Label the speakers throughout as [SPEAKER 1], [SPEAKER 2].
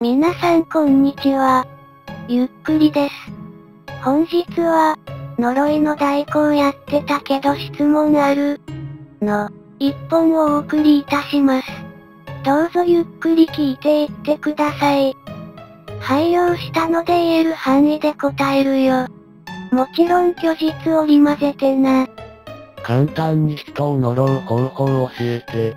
[SPEAKER 1] 皆さんこんにちは。ゆっくりです。本日は、呪いの代行やってたけど質問ある。の、一本をお送りいたします。どうぞゆっくり聞いていってください。配慮したので言える範囲で答えるよ。もちろん虚実織り交ぜてな。
[SPEAKER 2] 簡単に人を呪う方法を教えて。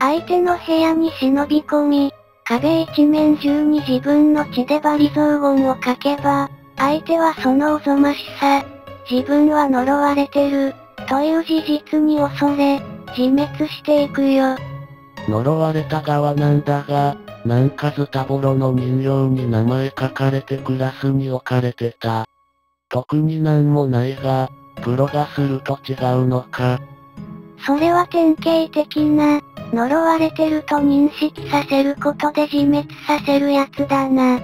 [SPEAKER 1] 相手の部屋に忍び込み、壁一面中に自分の血でバリ雑言を書けば、相手はそのおぞましさ、自分は呪われてる、という事実に恐れ、自滅していくよ。
[SPEAKER 2] 呪われた側なんだが、なんかズタボロの人形に名前書かれてクラスに置かれてた。特になんもないが、プロがすると違うのか。
[SPEAKER 1] それは典型的な、呪われてると認識させることで自滅させるやつだな。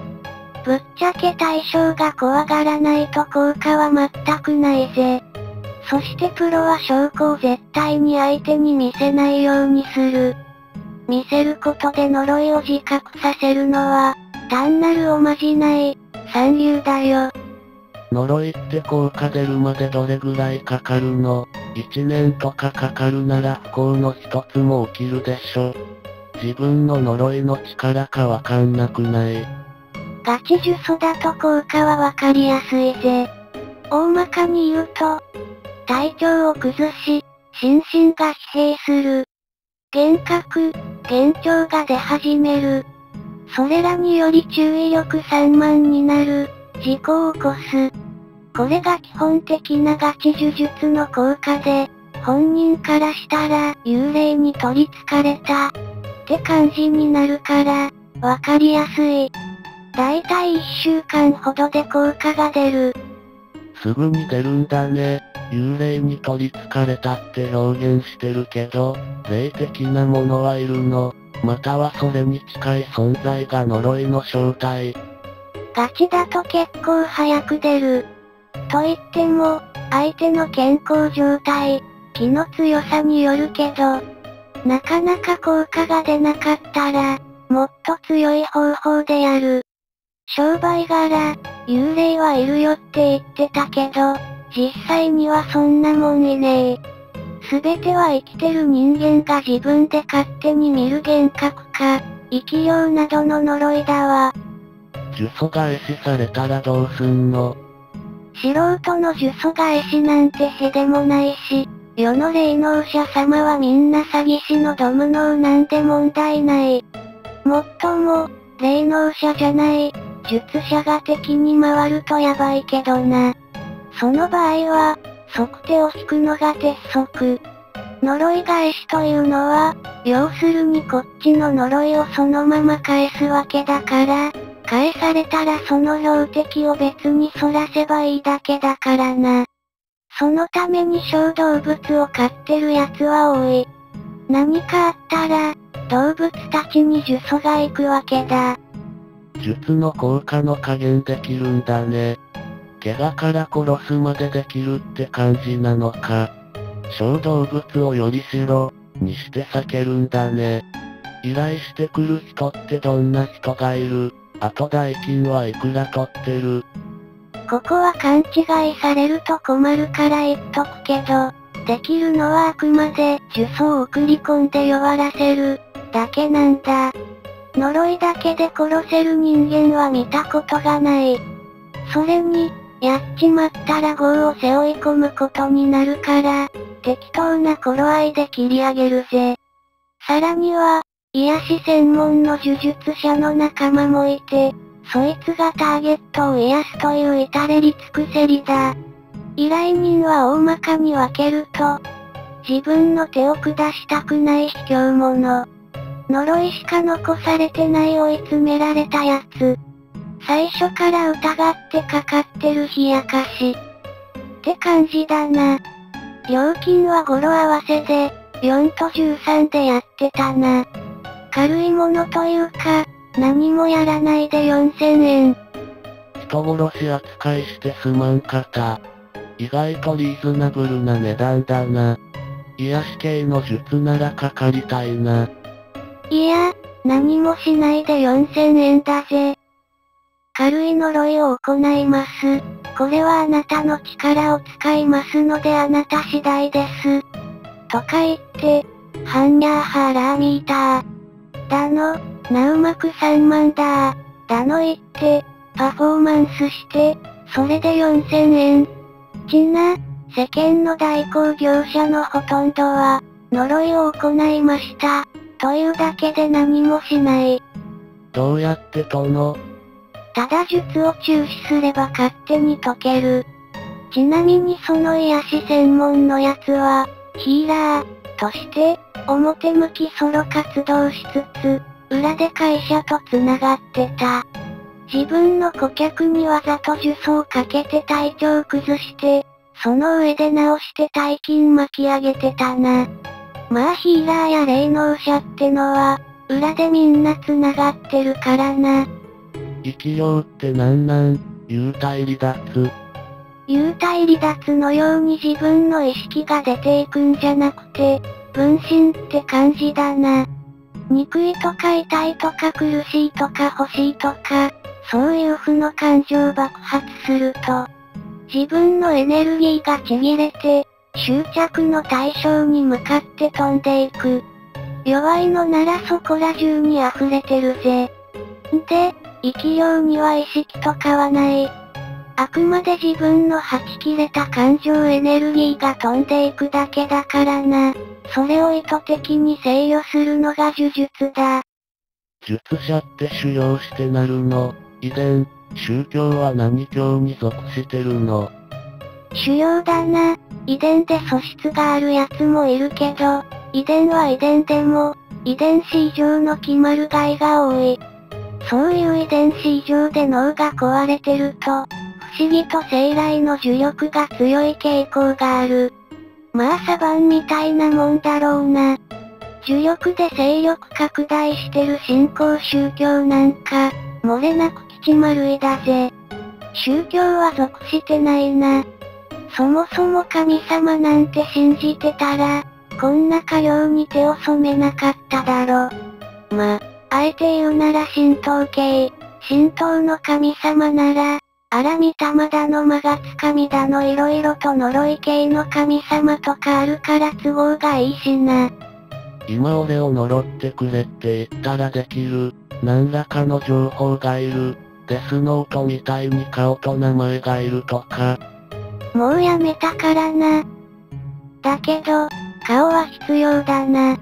[SPEAKER 1] ぶっちゃけ対象が怖がらないと効果は全くないぜ。そしてプロは証拠を絶対に相手に見せないようにする。見せることで呪いを自覚させるのは、単なるおまじない、三流だよ。
[SPEAKER 2] 呪いって効果出るまでどれぐらいかかるの？?1 年とかかかるなら不幸の一つも起きるでしょ。自分の呪いの力かわかんなくない
[SPEAKER 1] ガチ呪詛だと効果はわかりやすいぜ。大まかに言うと、体調を崩し、心身が疲弊する。幻覚、幻聴が出始める。それらにより注意力散漫になる。事故を起こす。これが基本的なガチ呪術の効果で、本人からしたら幽霊に取り憑かれたって感じになるから、わかりやすい。だいたい1週間ほどで効果が出る。
[SPEAKER 2] すぐに出るんだね。幽霊に取り憑かれたって表現してるけど、霊的なものはいるの。またはそれに近い存在が呪いの正体。
[SPEAKER 1] ガチだと結構早く出る。と言っても、相手の健康状態、気の強さによるけど、なかなか効果が出なかったら、もっと強い方法でやる。商売柄、幽霊はいるよって言ってたけど、実際にはそんなもんいねえ。すべては生きてる人間が自分で勝手に見る幻覚か、生きようなどの呪いだわ。
[SPEAKER 2] 呪詛返しされたらどうすんの？
[SPEAKER 1] 素人の呪詛返しなんてへでもないし、世の霊能者様はみんな詐欺師のドム脳なんで問題ない。もっとも、霊能者じゃない、術者が敵に回るとやばいけどな。その場合は、測定を引くのが鉄則。呪い返しというのは、要するにこっちの呪いをそのまま返すわけだから、返されたらその標的を別に反らせばいいだけだからな。そのために小動物を飼ってる奴は多い。何かあったら、動物たちに呪詛が行くわけだ。
[SPEAKER 2] 術の効果の加減できるんだね。怪我から殺すまでできるって感じなのか。小動物をよりしろ、にして避けるんだね。依頼してくる人ってどんな人がいる？あと代金はいくら取ってる
[SPEAKER 1] ここは勘違いされると困るから言っとくけど、できるのはあくまで呪詛を送り込んで弱らせる、だけなんだ。呪いだけで殺せる人間は見たことがない。それに、やっちまったら業を背負い込むことになるから、適当な頃合いで切り上げるぜ。さらには、癒し専門の呪術者の仲間もいて、そいつがターゲットを癒すという至れり尽くせりだ。依頼人は大まかに分けると、自分の手を下したくない卑怯者。呪いしか残されてない追い詰められたやつ。最初から疑ってかかってる冷やかし。って感じだな。料金は語呂合わせで、4と13でやってたな。軽いものというか、何もやらないで4000円。
[SPEAKER 2] 人殺し扱いしてすまんかた。意外とリーズナブルな値段だな。癒し系の術ならかかりたいな。
[SPEAKER 1] いや、何もしないで4000円だぜ。軽い呪いを行います。これはあなたの力を使いますのであなた次第です。とか言って、ハンニャーハーラーミーター。だの、ナウマク3万だだの言って、パフォーマンスして、それで4000円。ちな、世間の代行業者のほとんどは、呪いを行いました。というだけで何もしない。
[SPEAKER 2] どうやってとの？
[SPEAKER 1] ただ術を中止すれば勝手に解ける。ちなみにその癒し専門のやつは、ヒーラー、として、表向きソロ活動しつつ、裏で会社と繋がってた。自分の顧客にわざと呪詛をかけて体調崩して、その上で直して大金巻き上げてたな。まあヒーラーや霊能者ってのは、裏でみんな繋がってるからな。
[SPEAKER 2] 生き量ってなんなん幽体離脱。
[SPEAKER 1] 幽体離脱のように自分の意識が出ていくんじゃなくて、分身って感じだな。憎いとか痛いとか苦しいとか欲しいとか、そういう負の感情爆発すると、自分のエネルギーがちぎれて、執着の対象に向かって飛んでいく。弱いのならそこら中に溢れてるぜ。んで、生きようには意識とかはない。あくまで自分の吐き切れた感情エネルギーが飛んでいくだけだからな。それを意図的に制御するのが呪術だ。
[SPEAKER 2] 術者って修行してなるの。遺伝、宗教は何教に属してるの？
[SPEAKER 1] 修行だな。遺伝で素質がある奴もいるけど、遺伝は遺伝でも、遺伝子異常の決まる害が多い。そういう遺伝子異常で脳が壊れてると、不思議と生来の呪力が強い傾向がある。まあサバンみたいなもんだろうな。呪力で勢力拡大してる新興宗教なんか、漏れなく吉丸いだぜ。宗教は属してないな。そもそも神様なんて信じてたら、こんなかように手を染めなかっただろ。ま、あえて言うなら神道系、神道の神様なら、あらみたまだの魔がつかみだの色々と呪い系の神様とかあるから都合がいいしな。
[SPEAKER 2] 今俺を呪ってくれって言ったらできる、何らかの情報がいる、デスノートみたいに顔と名前がいるとか。
[SPEAKER 1] もうやめたからな。だけど、顔は必要だな。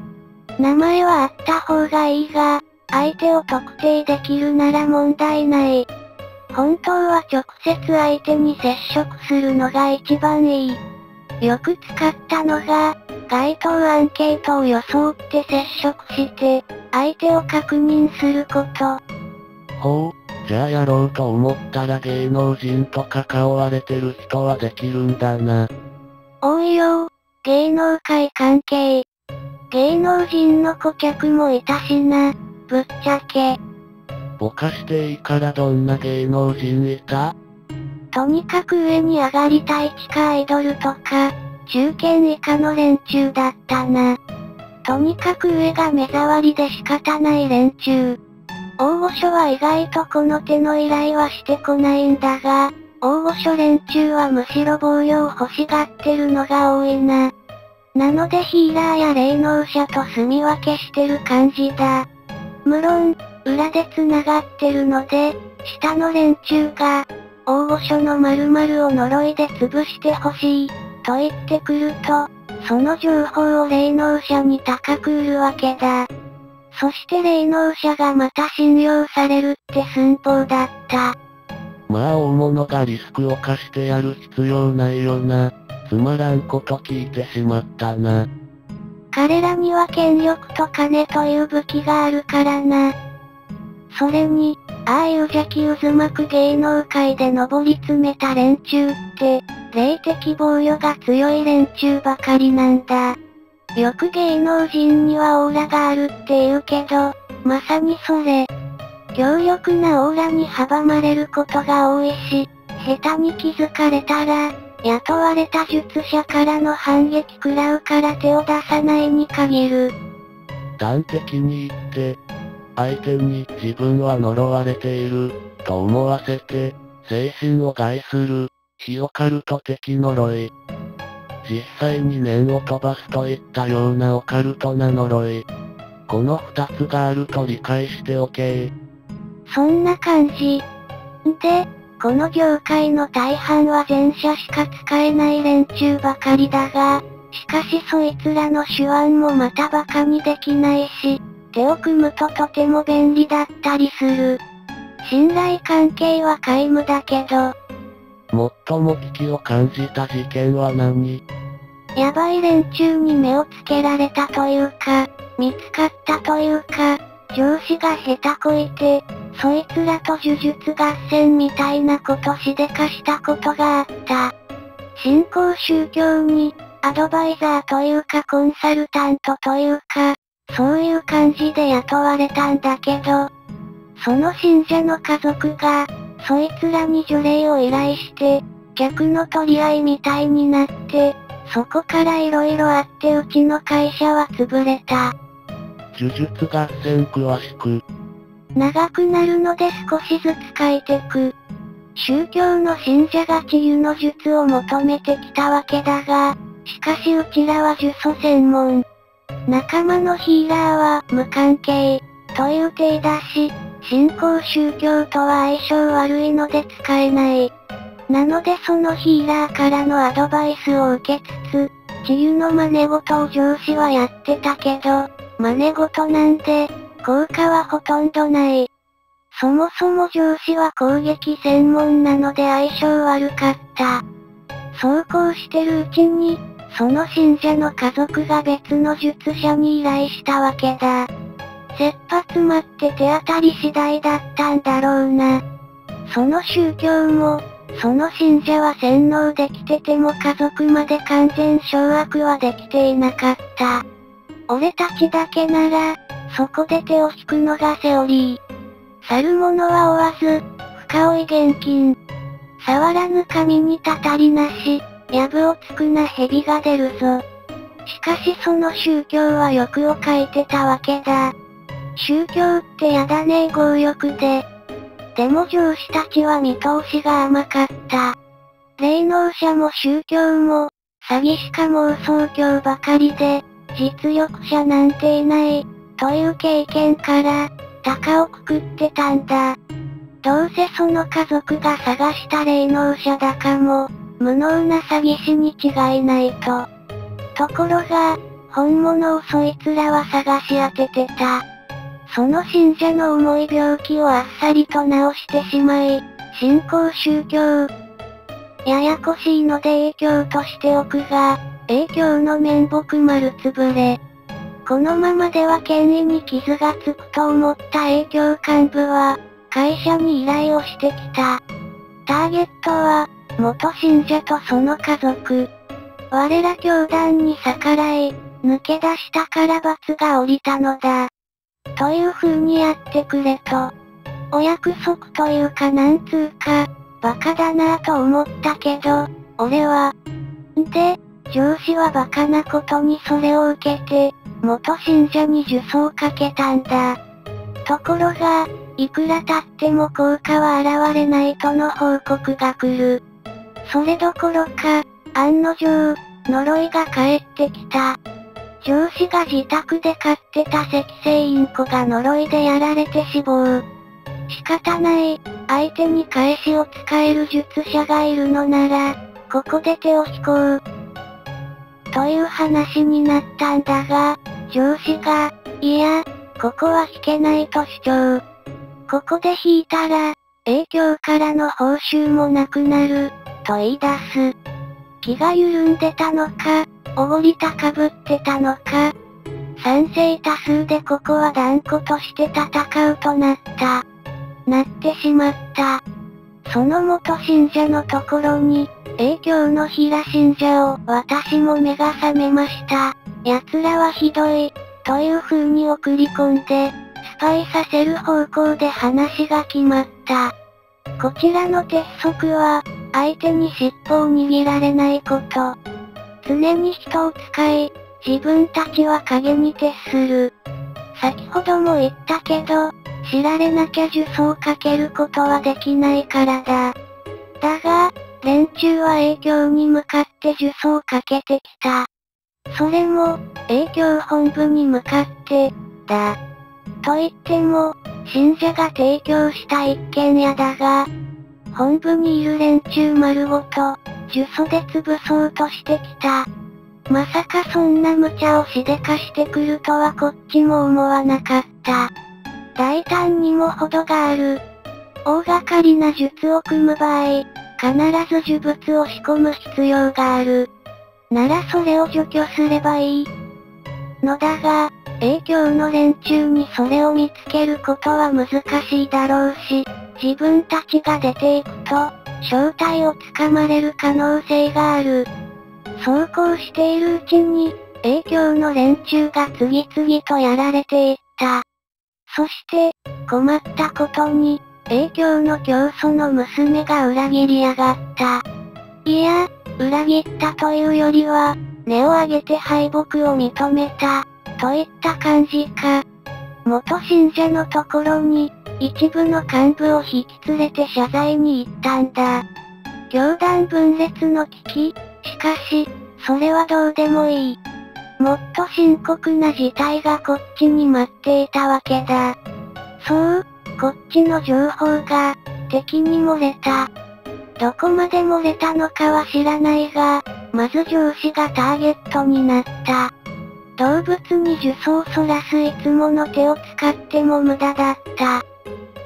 [SPEAKER 1] 名前はあった方がいいが、相手を特定できるなら問題ない。本当は直接相手に接触するのが一番いい。よく使ったのが、該当アンケートを装って接触して、相手を確認すること。
[SPEAKER 2] ほう、じゃあやろうと思ったら芸能人と関われてる人はできるんだな。
[SPEAKER 1] 多いよ芸能界関係。芸能人の顧客もいたしな、ぶっちゃけ。
[SPEAKER 2] ぼかしていいからどんな芸能人いた？
[SPEAKER 1] とにかく上に上がりたい地下アイドルとか、中堅以下の連中だったな。とにかく上が目障りで仕方ない連中。大御所は意外とこの手の依頼はしてこないんだが、大御所連中はむしろ防御を欲しがってるのが多いな。なのでヒーラーや霊能者と住み分けしてる感じだ。無論、裏で繋がってるので、下の連中が、大御所の〇〇を呪いで潰してほしい、と言ってくると、その情報を霊能者に高く売るわけだ。そして霊能者がまた信用されるって寸法だった。
[SPEAKER 2] まあ大物がリスクを課してやる必要ないよな。つまらんこと聞いてしまったな。
[SPEAKER 1] 彼らには権力と金という武器があるからな。それに、ああいう邪気渦巻く芸能界で上り詰めた連中って、霊的防御が強い連中ばかりなんだ。よく芸能人にはオーラがあるって言うけど、まさにそれ。強力なオーラに阻まれることが多いし、下手に気づかれたら、雇われた術者からの反撃食らうから手を出さないに限る。
[SPEAKER 2] 端的に言って、相手に自分は呪われている、と思わせて、精神を害する、ヒオカルト的呪い。実際に念を飛ばすといったようなオカルトな呪い。この二つがあると理解しておけ
[SPEAKER 1] そんな感じ。で、この業界の大半は前者しか使えない連中ばかりだが、しかしそいつらの手腕もまた馬鹿にできないし、手を組むととても便利だったりする。信頼関係は皆無だけど。
[SPEAKER 2] 最も危機を感じた事件は何？
[SPEAKER 1] やばい連中に目をつけられたというか、見つかったというか、上司が下手こいて、そいつらと呪術合戦みたいなことしでかしたことがあった。新興宗教に、アドバイザーというかコンサルタントというか、そういう感じで雇われたんだけど、その信者の家族が、そいつらに除霊を依頼して、客の取り合いみたいになって、そこから色々あってうちの会社は潰れた。
[SPEAKER 2] 呪術合戦詳しく。
[SPEAKER 1] 長くなるので少しずつ書いてく。宗教の信者が治癒の術を求めてきたわけだが、しかしうちらは呪詛専門。仲間のヒーラーは無関係、という体だし、新興宗教とは相性悪いので使えない。なのでそのヒーラーからのアドバイスを受けつつ、治癒の真似事を上司はやってたけど、真似事なんで、効果はほとんどない。そもそも上司は攻撃専門なので相性悪かった。そうこうしてるうちに、その信者の家族が別の術者に依頼したわけだ。切羽詰まって手当たり次第だったんだろうな。その宗教も、その信者は洗脳できてても家族まで完全掌握はできていなかった。俺たちだけなら、そこで手を引くのがセオリー。去る者は追わず、深追い現金。触らぬ神にたたりなし、藪をつくな蛇が出るぞ。しかしその宗教は欲を書いてたわけだ。宗教ってやだねえ強欲で。でも上司たちは見通しが甘かった。霊能者も宗教も、詐欺師か妄想教ばかりで、実力者なんていない、という経験から、鷹をくくってたんだ。どうせその家族が探した霊能者だかも、無能な詐欺師に違いないと。ところが、本物をそいつらは探し当ててた。その信者の重い病気をあっさりと治してしまい、信仰宗教。ややこしいので影響としておくが、影響の面目丸つぶれ。このままでは権威に傷がつくと思った影響幹部は、会社に依頼をしてきた。ターゲットは、元信者とその家族。我ら教団に逆らい、抜け出したから罰が降りたのだ。という風にやってくれと。お約束というかなんつうか、バカだなぁと思ったけど、俺は。んで、上司はバカなことにそれを受けて、元信者に呪詛をかけたんだ。ところが、いくら経っても効果は現れないとの報告が来る。それどころか、案の定、呪いが返ってきた。上司が自宅で飼ってた赤星インコが呪いでやられて死亡。仕方ない、相手に返しを使える術者がいるのなら、ここで手を引こう。という話になったんだが、上司が、いや、ここは引けないと主張。ここで引いたら、影響からの報酬もなくなる、と言い出す。気が緩んでたのか、おごり高ぶってたのか。賛成多数でここは断固として戦うとなった。なってしまった。その元信者のところに、影響の平信者を私も目が覚めました。奴らはひどい、という風に送り込んで、スパイさせる方向で話が決まった。こちらの鉄則は、相手に尻尾を握られないこと。常に人を使い、自分たちは影に徹する。先ほども言ったけど、知られなきゃ呪詛をかけることはできないからだ。だが、連中は影響に向かって呪詛をかけてきた。それも、影響本部に向かって、だ。と言っても、信者が提供した一軒家だが、本部にいる連中丸ごと、呪詛で潰そうとしてきた。まさかそんな無茶をしでかしてくるとはこっちも思わなかった。大胆にも程がある。大掛かりな術を組む場合、必ず呪物を仕込む必要がある。ならそれを除去すればいい。のだが、影響の連中にそれを見つけることは難しいだろうし、自分たちが出ていくと、正体をつかまれる可能性がある。そうこうしているうちに、影響の連中が次々とやられていった。そして、困ったことに、影響の教祖の娘が裏切りやがった。いや、裏切ったというよりは、根を上げて敗北を認めた、といった感じか。元信者のところに、一部の幹部を引き連れて謝罪に行ったんだ。教団分裂の危機、しかし、それはどうでもいい。もっと深刻な事態がこっちに待っていたわけだ。そう、こっちの情報が、敵に漏れた。どこまで漏れたのかは知らないが、まず上司がターゲットになった。動物に呪詛をそらすいつもの手を使っても無駄だった。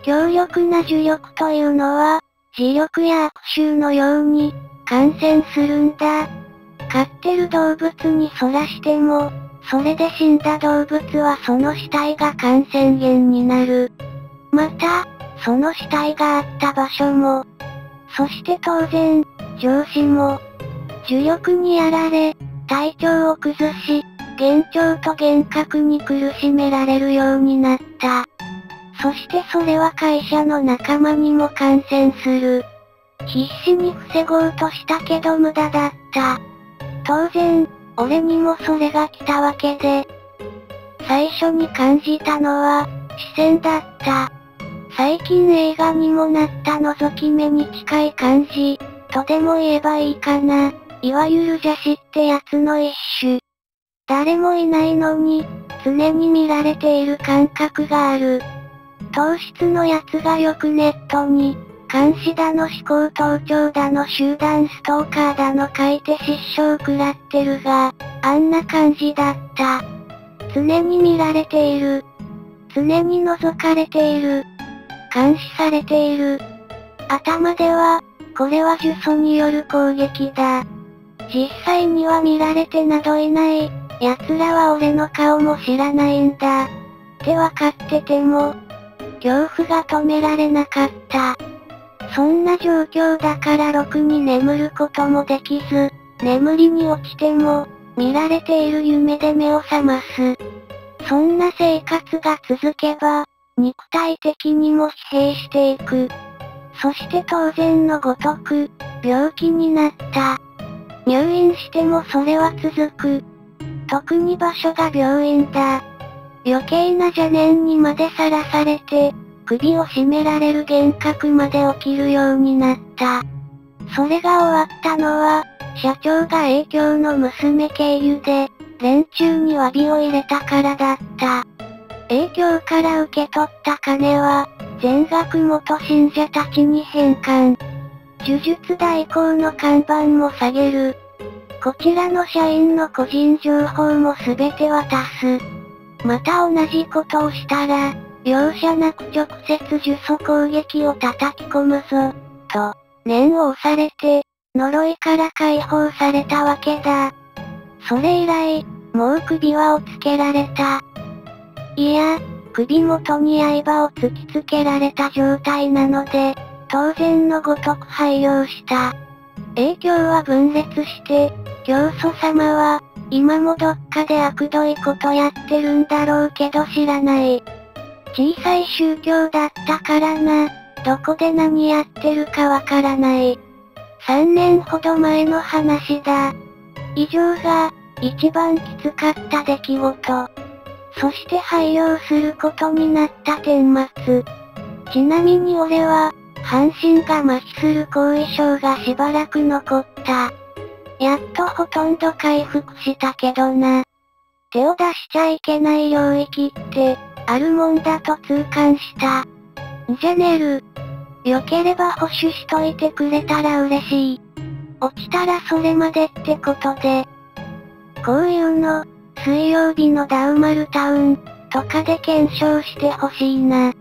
[SPEAKER 1] 強力な呪力というのは、磁力や悪臭のように、感染するんだ。飼ってる動物にそらしても、それで死んだ動物はその死体が感染源になる。また、その死体があった場所も、そして当然、上司も、呪力にやられ、体調を崩し、幻聴と幻覚に苦しめられるようになった。そしてそれは会社の仲間にも感染する。必死に防ごうとしたけど無駄だった。当然、俺にもそれが来たわけで。最初に感じたのは、視線だった。最近映画にもなった覗き目に近い感じ、とでも言えばいいかな。いわゆる邪視ってやつの一種。誰もいないのに、常に見られている感覚がある。糖質のやつがよくネットに、監視だの思考盗聴だの集団ストーカーだの書いて失笑食らってるが、あんな感じだった。常に見られている。常に覗かれている。監視されている。頭では、これは呪詛による攻撃だ。実際には見られてなどいない。奴らは俺の顔も知らないんだ。ってわかってても、恐怖が止められなかった。そんな状況だからろくに眠ることもできず、眠りに落ちても、見られている夢で目を覚ます。そんな生活が続けば、肉体的にも疲弊していく。そして当然のごとく、病気になった。入院してもそれは続く。特に場所が病院だ。余計な邪念にまでさらされて、首を絞められる幻覚まで起きるようになった。それが終わったのは、社長が影響の娘経由で、連中に詫びを入れたからだった。影響から受け取った金は、全額元信者たちに返還。呪術代行の看板も下げる。こちらの社員の個人情報も全て渡す。また同じことをしたら、容赦なく直接呪詛攻撃を叩き込むぞ、と、念を押されて、呪いから解放されたわけだ。それ以来、もう首輪をつけられた。いや、首元に刃を突きつけられた状態なので、当然のごとく廃業した。影響は分裂して、教祖様は、今もどっかで悪どいことやってるんだろうけど知らない。小さい宗教だったからな、どこで何やってるかわからない。3年ほど前の話だ。以上が、一番きつかった出来事。そして廃業することになった顛末。ちなみに俺は、半身が麻痺する後遺症がしばらく残った。やっとほとんど回復したけどな。手を出しちゃいけない領域って、あるもんだと痛感した。んじゃねる。良ければ保守しといてくれたら嬉しい。落ちたらそれまでってことで。こういうの、水曜日のダウマルタウン、とかで検証してほしいな。